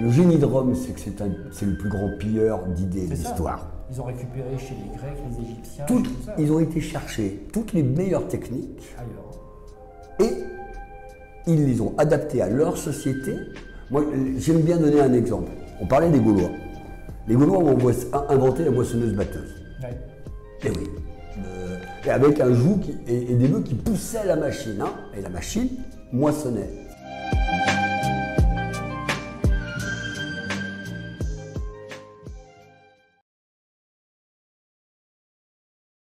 le génie de Rome, c'est que c'est le plus grand pilleur d'idées de l'histoire. Ils ont récupéré chez les Grecs, les Égyptiens, ils ont été chercher toutes les meilleures techniques et ils les ont adaptées à leur société. Moi, j'aime bien donner un exemple. On parlait des Gaulois. Les Gaulois ont inventé la moissonneuse-batteuse. Ouais. Et oui. Euh, et avec un joug et, des bœufs qui poussaient la machine. Hein. et la machine moissonnait.